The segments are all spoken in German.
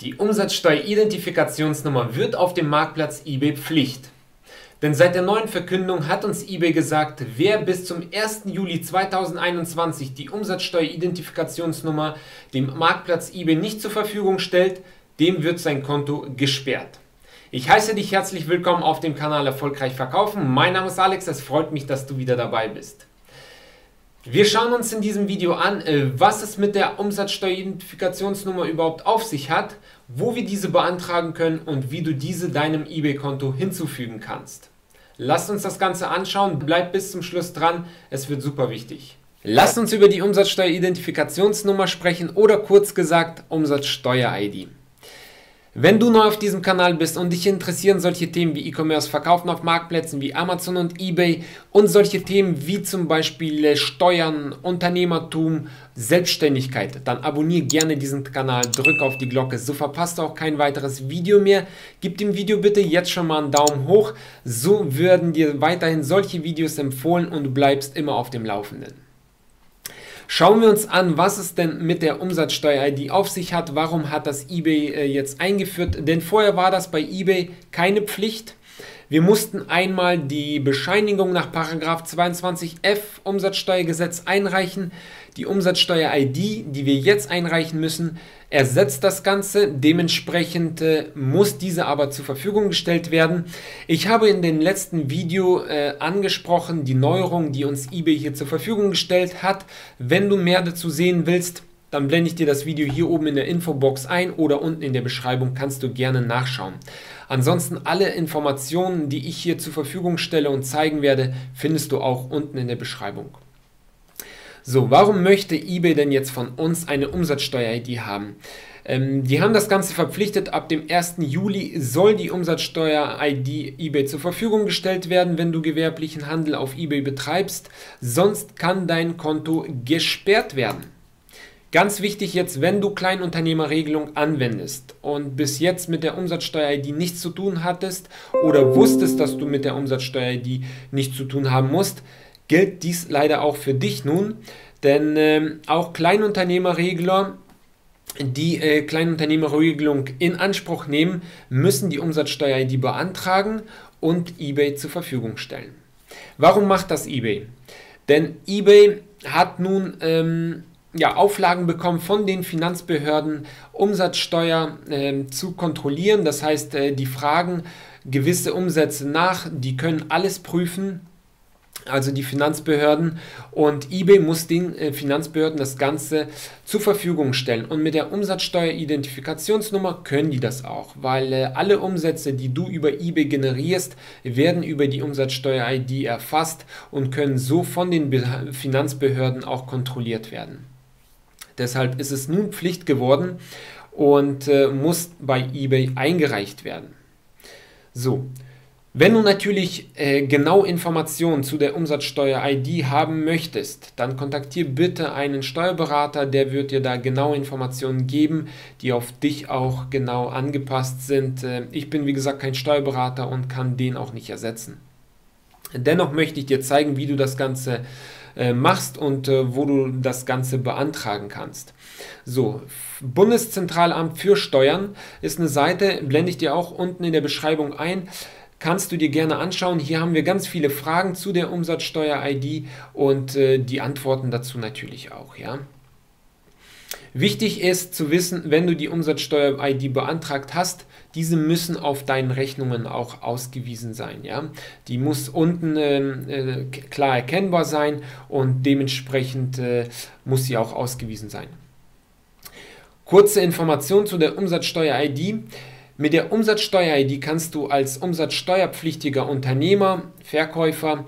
Die Umsatzsteueridentifikationsnummer wird auf dem Marktplatz eBay Pflicht. Denn seit der neuen Verkündung hat uns eBay gesagt, wer bis zum 1. Juli 2021 die Umsatzsteueridentifikationsnummer dem Marktplatz eBay nicht zur Verfügung stellt, dem wird sein Konto gesperrt. Ich heiße dich herzlich willkommen auf dem Kanal Erfolgreich Verkaufen. Mein Name ist Alex, es freut mich, dass du wieder dabei bist. Wir schauen uns in diesem Video an, äh, was es mit der Umsatzsteueridentifikationsnummer überhaupt auf sich hat, wo wir diese beantragen können und wie du diese deinem eBay-Konto hinzufügen kannst. Lasst uns das Ganze anschauen, bleibt bis zum Schluss dran, es wird super wichtig. Lasst uns über die Umsatzsteueridentifikationsnummer sprechen oder kurz gesagt Umsatzsteuer-ID. Wenn du neu auf diesem Kanal bist und dich interessieren solche Themen wie E-Commerce, Verkaufen auf Marktplätzen wie Amazon und eBay und solche Themen wie zum Beispiel Steuern, Unternehmertum, Selbstständigkeit, dann abonniere gerne diesen Kanal, drück auf die Glocke, so verpasst du auch kein weiteres Video mehr. Gib dem Video bitte jetzt schon mal einen Daumen hoch, so werden dir weiterhin solche Videos empfohlen und du bleibst immer auf dem Laufenden. Schauen wir uns an, was es denn mit der Umsatzsteuer-ID auf sich hat. Warum hat das eBay äh, jetzt eingeführt? Denn vorher war das bei eBay keine Pflicht. Wir mussten einmal die Bescheinigung nach 22f Umsatzsteuergesetz einreichen. Die Umsatzsteuer-ID, die wir jetzt einreichen müssen, ersetzt das Ganze. Dementsprechend äh, muss diese aber zur Verfügung gestellt werden. Ich habe in dem letzten Video äh, angesprochen, die Neuerung, die uns eBay hier zur Verfügung gestellt hat. Wenn du mehr dazu sehen willst, dann blende ich dir das Video hier oben in der Infobox ein oder unten in der Beschreibung kannst du gerne nachschauen. Ansonsten alle Informationen, die ich hier zur Verfügung stelle und zeigen werde, findest du auch unten in der Beschreibung. So, warum möchte eBay denn jetzt von uns eine Umsatzsteuer-ID haben? Ähm, die haben das Ganze verpflichtet, ab dem 1. Juli soll die Umsatzsteuer-ID eBay zur Verfügung gestellt werden, wenn du gewerblichen Handel auf eBay betreibst. Sonst kann dein Konto gesperrt werden. Ganz wichtig jetzt, wenn du Kleinunternehmerregelung anwendest und bis jetzt mit der Umsatzsteuer-ID nichts zu tun hattest oder wusstest, dass du mit der Umsatzsteuer-ID nichts zu tun haben musst, gilt dies leider auch für dich nun, denn äh, auch Kleinunternehmerregler die äh, Kleinunternehmerregelung in Anspruch nehmen, müssen die Umsatzsteuer-ID beantragen und eBay zur Verfügung stellen. Warum macht das eBay? Denn eBay hat nun ähm, ja, Auflagen bekommen von den Finanzbehörden, Umsatzsteuer äh, zu kontrollieren. Das heißt, äh, die fragen gewisse Umsätze nach, die können alles prüfen, also die Finanzbehörden und eBay muss den äh, Finanzbehörden das Ganze zur Verfügung stellen und mit der Umsatzsteueridentifikationsnummer können die das auch, weil äh, alle Umsätze, die du über eBay generierst, werden über die Umsatzsteuer-ID erfasst und können so von den Finanzbehörden auch kontrolliert werden. Deshalb ist es nun Pflicht geworden und äh, muss bei eBay eingereicht werden. So, wenn du natürlich äh, genau Informationen zu der Umsatzsteuer-ID haben möchtest, dann kontaktiere bitte einen Steuerberater, der wird dir da genau Informationen geben, die auf dich auch genau angepasst sind. Äh, ich bin wie gesagt kein Steuerberater und kann den auch nicht ersetzen. Dennoch möchte ich dir zeigen, wie du das Ganze äh, machst und äh, wo du das Ganze beantragen kannst. So, Bundeszentralamt für Steuern ist eine Seite, blende ich dir auch unten in der Beschreibung ein kannst du dir gerne anschauen. Hier haben wir ganz viele Fragen zu der Umsatzsteuer-ID und äh, die Antworten dazu natürlich auch. Ja? Wichtig ist zu wissen, wenn du die Umsatzsteuer-ID beantragt hast, diese müssen auf deinen Rechnungen auch ausgewiesen sein. Ja? Die muss unten äh, äh, klar erkennbar sein und dementsprechend äh, muss sie auch ausgewiesen sein. Kurze Information zu der Umsatzsteuer-ID. Mit der Umsatzsteuer-ID kannst du als umsatzsteuerpflichtiger Unternehmer, Verkäufer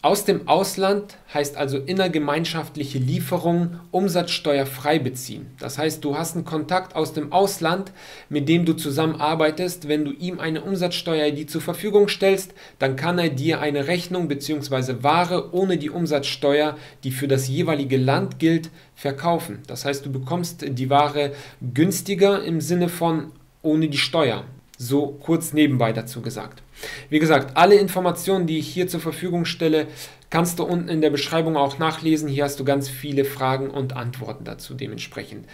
aus dem Ausland, heißt also innergemeinschaftliche Lieferungen, umsatzsteuerfrei beziehen. Das heißt, du hast einen Kontakt aus dem Ausland, mit dem du zusammenarbeitest. Wenn du ihm eine Umsatzsteuer-ID zur Verfügung stellst, dann kann er dir eine Rechnung bzw. Ware ohne die Umsatzsteuer, die für das jeweilige Land gilt, verkaufen. Das heißt, du bekommst die Ware günstiger im Sinne von ohne die Steuer. So kurz nebenbei dazu gesagt. Wie gesagt, alle Informationen, die ich hier zur Verfügung stelle, kannst du unten in der Beschreibung auch nachlesen. Hier hast du ganz viele Fragen und Antworten dazu dementsprechend.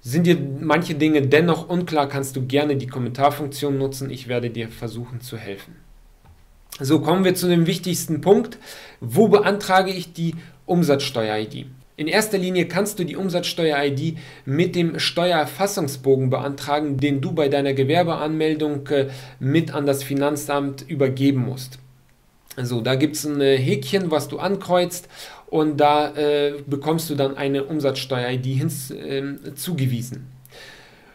Sind dir manche Dinge dennoch unklar, kannst du gerne die Kommentarfunktion nutzen. Ich werde dir versuchen zu helfen. So kommen wir zu dem wichtigsten Punkt. Wo beantrage ich die Umsatzsteuer-ID? In erster Linie kannst du die Umsatzsteuer-ID mit dem Steuererfassungsbogen beantragen, den du bei deiner Gewerbeanmeldung äh, mit an das Finanzamt übergeben musst. So, da gibt es ein äh, Häkchen, was du ankreuzt und da äh, bekommst du dann eine Umsatzsteuer-ID äh, zugewiesen.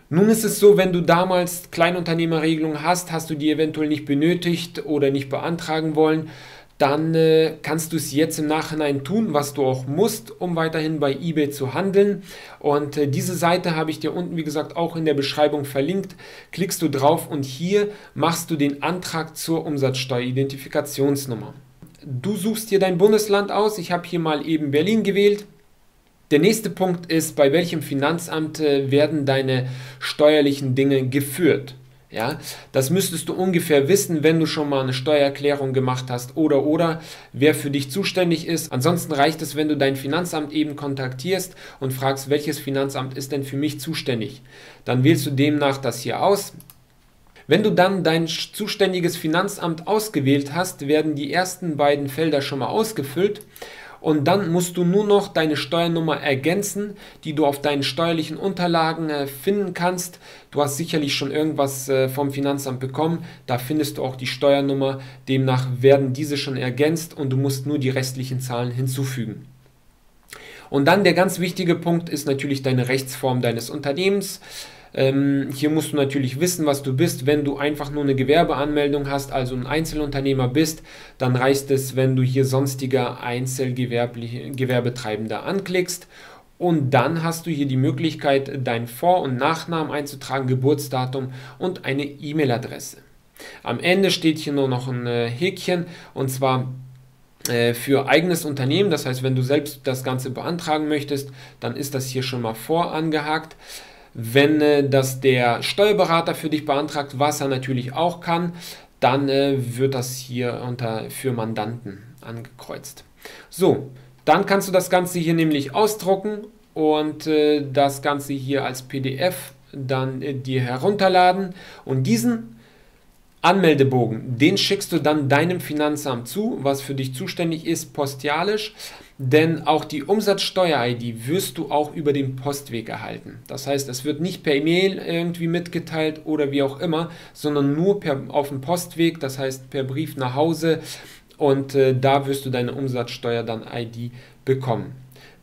Nun ist es so, wenn du damals Kleinunternehmerregelung hast, hast du die eventuell nicht benötigt oder nicht beantragen wollen, dann äh, kannst du es jetzt im Nachhinein tun, was du auch musst, um weiterhin bei eBay zu handeln. Und äh, diese Seite habe ich dir unten, wie gesagt, auch in der Beschreibung verlinkt. Klickst du drauf und hier machst du den Antrag zur Umsatzsteueridentifikationsnummer. Du suchst dir dein Bundesland aus. Ich habe hier mal eben Berlin gewählt. Der nächste Punkt ist, bei welchem Finanzamt äh, werden deine steuerlichen Dinge geführt. Ja, das müsstest du ungefähr wissen, wenn du schon mal eine Steuererklärung gemacht hast oder oder wer für dich zuständig ist. Ansonsten reicht es, wenn du dein Finanzamt eben kontaktierst und fragst, welches Finanzamt ist denn für mich zuständig. Dann wählst du demnach das hier aus. Wenn du dann dein zuständiges Finanzamt ausgewählt hast, werden die ersten beiden Felder schon mal ausgefüllt und dann musst du nur noch deine Steuernummer ergänzen, die du auf deinen steuerlichen Unterlagen äh, finden kannst. Du hast sicherlich schon irgendwas äh, vom Finanzamt bekommen, da findest du auch die Steuernummer, demnach werden diese schon ergänzt und du musst nur die restlichen Zahlen hinzufügen. Und dann der ganz wichtige Punkt ist natürlich deine Rechtsform deines Unternehmens. Ähm, hier musst du natürlich wissen, was du bist. Wenn du einfach nur eine Gewerbeanmeldung hast, also ein Einzelunternehmer bist, dann reicht es, wenn du hier sonstiger Einzelgewerbetreibender anklickst. Und dann hast du hier die Möglichkeit, deinen Vor- und Nachnamen einzutragen, Geburtsdatum und eine E-Mail-Adresse. Am Ende steht hier nur noch ein äh, Häkchen und zwar äh, für eigenes Unternehmen. Das heißt, wenn du selbst das Ganze beantragen möchtest, dann ist das hier schon mal vorangehakt. Wenn äh, das der Steuerberater für dich beantragt, was er natürlich auch kann, dann äh, wird das hier unter für Mandanten angekreuzt. So, dann kannst du das Ganze hier nämlich ausdrucken und äh, das Ganze hier als PDF dann äh, dir herunterladen und diesen Anmeldebogen, den schickst du dann deinem Finanzamt zu, was für dich zuständig ist, postialisch denn auch die Umsatzsteuer-ID wirst du auch über den Postweg erhalten. Das heißt, es wird nicht per E-Mail irgendwie mitgeteilt oder wie auch immer, sondern nur per, auf dem Postweg, das heißt per Brief nach Hause und äh, da wirst du deine Umsatzsteuer dann ID bekommen.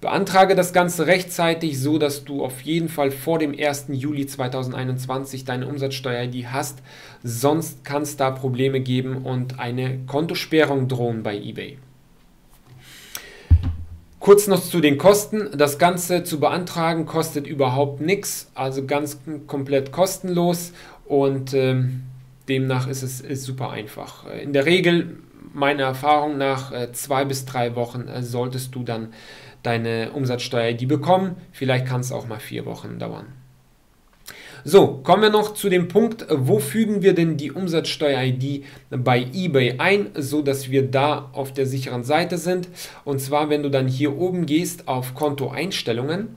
Beantrage das Ganze rechtzeitig, so dass du auf jeden Fall vor dem 1. Juli 2021 deine Umsatzsteuer-ID hast. Sonst kann es da Probleme geben und eine Kontosperrung drohen bei eBay. Kurz noch zu den Kosten. Das Ganze zu beantragen kostet überhaupt nichts, also ganz komplett kostenlos und ähm, demnach ist es ist super einfach. In der Regel, meiner Erfahrung nach, äh, zwei bis drei Wochen äh, solltest du dann deine Umsatzsteuer-ID bekommen. Vielleicht kann es auch mal vier Wochen dauern. So, kommen wir noch zu dem Punkt, wo fügen wir denn die Umsatzsteuer-ID bei eBay ein, so dass wir da auf der sicheren Seite sind. Und zwar, wenn du dann hier oben gehst auf Kontoeinstellungen,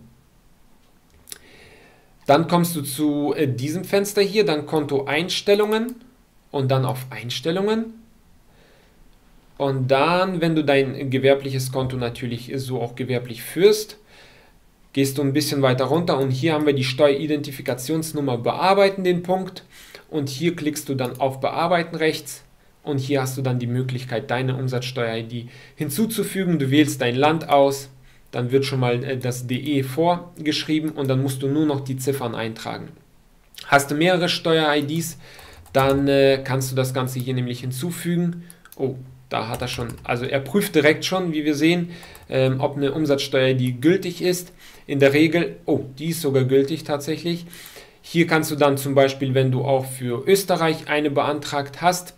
dann kommst du zu äh, diesem Fenster hier, dann Kontoeinstellungen und dann auf Einstellungen. Und dann, wenn du dein gewerbliches Konto natürlich so auch gewerblich führst, gehst du ein bisschen weiter runter und hier haben wir die Steueridentifikationsnummer bearbeiten, den Punkt. Und hier klickst du dann auf Bearbeiten rechts und hier hast du dann die Möglichkeit, deine Umsatzsteuer-ID hinzuzufügen. Du wählst dein Land aus, dann wird schon mal äh, das DE vorgeschrieben und dann musst du nur noch die Ziffern eintragen. Hast du mehrere Steuer-IDs, dann äh, kannst du das Ganze hier nämlich hinzufügen. Oh, da hat er schon, also er prüft direkt schon, wie wir sehen, ähm, ob eine Umsatzsteuer, die gültig ist. In der Regel, oh, die ist sogar gültig tatsächlich. Hier kannst du dann zum Beispiel, wenn du auch für Österreich eine beantragt hast,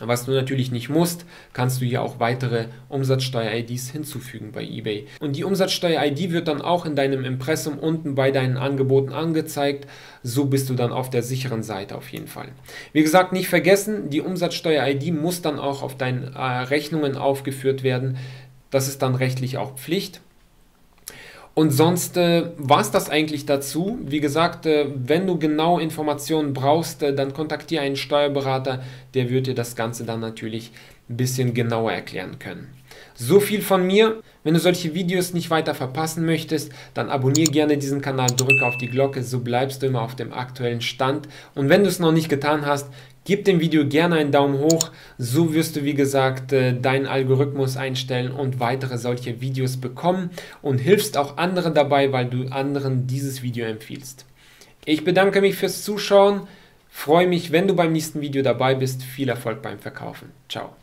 was du natürlich nicht musst, kannst du hier auch weitere Umsatzsteuer-IDs hinzufügen bei eBay. Und die Umsatzsteuer-ID wird dann auch in deinem Impressum unten bei deinen Angeboten angezeigt. So bist du dann auf der sicheren Seite auf jeden Fall. Wie gesagt, nicht vergessen, die Umsatzsteuer-ID muss dann auch auf deinen äh, Rechnungen aufgeführt werden. Das ist dann rechtlich auch Pflicht. Und sonst äh, war es das eigentlich dazu. Wie gesagt, äh, wenn du genau Informationen brauchst, äh, dann kontaktiere einen Steuerberater, der wird dir das Ganze dann natürlich ein bisschen genauer erklären können. So viel von mir. Wenn du solche Videos nicht weiter verpassen möchtest, dann abonniere gerne diesen Kanal, drücke auf die Glocke, so bleibst du immer auf dem aktuellen Stand. Und wenn du es noch nicht getan hast, gib dem Video gerne einen Daumen hoch, so wirst du wie gesagt äh, deinen Algorithmus einstellen und weitere solche Videos bekommen und hilfst auch anderen dabei, weil du anderen dieses Video empfiehlst. Ich bedanke mich fürs Zuschauen, freue mich, wenn du beim nächsten Video dabei bist. Viel Erfolg beim Verkaufen. Ciao.